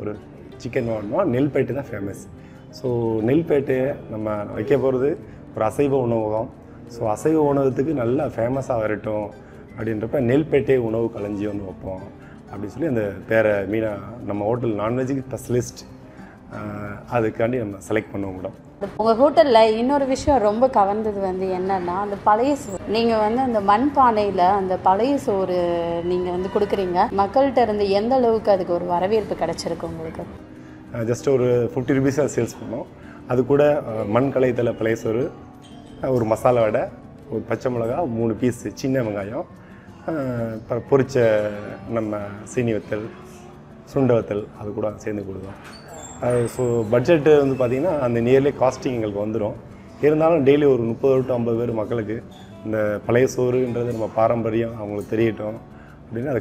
ஒரு சிக்கன் வாங்கணும்? நெல்பேட்டு தான் ஃபேமஸ் ஸோ நெல்பேட்டு நம்ம வைக்க போகிறது ஒரு அசைவ உணவகம். ஸோ அசைவ உணவகத்துக்கு நல்லா ஃபேமஸாக வரட்டும் அப்படின்றப்ப நெல்பேட்டை உணவு களஞ்சியம் ஒன்று வைப்போம். அப்படின்னு சொல்லி அந்த பேரை மீனா நம்ம ஹோட்டல் நான்வெஜ்ஜுக்கு ஸ்பெஷலிஸ்ட் அதுக்காண்டி நம்ம செலக்ட் பண்ணுவோம் மேடம் உங்க ஹோட்டல்ல இன்னொரு விஷயம் ரொம்ப கவர்ந்தது வந்து என்னன்னா அந்த பழைய சோறு. நீங்க வந்து அந்த மண் பானையில அந்த பழைய சோறு நீங்க வந்து கொடுக்குறீங்க. மக்கள்கிட்ட இருந்து எந்த அளவுக்கு அதுக்கு ஒரு வரவேற்பு கிடைச்சிருக்கு உங்களுக்கு? ஜஸ்ட் ஒரு ஃபிஃப்டி ருபீஸாக சேல்ஸ் பண்ணோம். அது கூட மண் கலைத்தலை பழைய சோறு ஒரு மசாலா வடை ஒரு பச்சை மிளகா மூணு பீஸ் சின்ன வெங்காயம் பொரிச்ச நம்ம சீனி வத்தல் சுண்ட வத்தல் அது கூட சேர்ந்து கொடுத்தோம். ஸோ பட்ஜெட்டு வந்து பார்த்திங்கன்னா அந்த நியர்லி காஸ்டிங் எங்களுக்கு வந்துடும் இருந்தாலும் டெய்லி ஒரு முப்பது டு ஐம்பது பேர் மக்களுக்கு இந்த பழைய சோறுன்றது நம்ம பாரம்பரியம் அவங்களுக்கு தெரியட்டும். அப்படின்னு அது